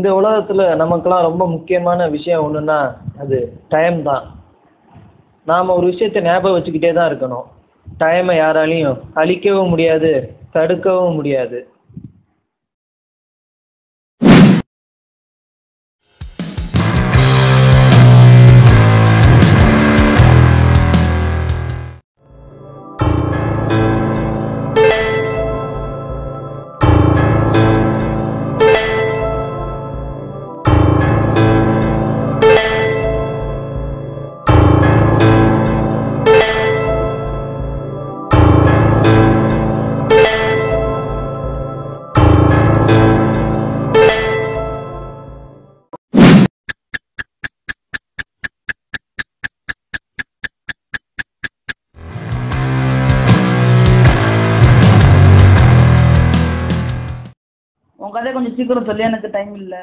இந்த உலகத்தில் நமக்கெல்லாம் ரொம்ப முக்கியமான விஷயம் ஒன்றுன்னா அது டைம் தான். நாம் ஒரு விஷயத்தை ஞாபகம் வச்சுக்கிட்டே தான் இருக்கணும். டைமை யாராலையும் அழிக்கவும் முடியாது தடுக்கவும் முடியாது. உன் கதையை கொஞ்சம் சீக்கிரம் சொல்லு எனக்கு டைம் இல்லை.